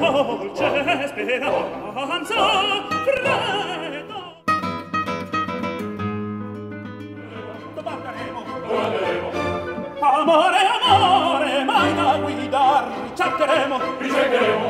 dolce speranza fredda domanderemo domanderemo amore amore mai da guidar ricercheremo ricercheremo.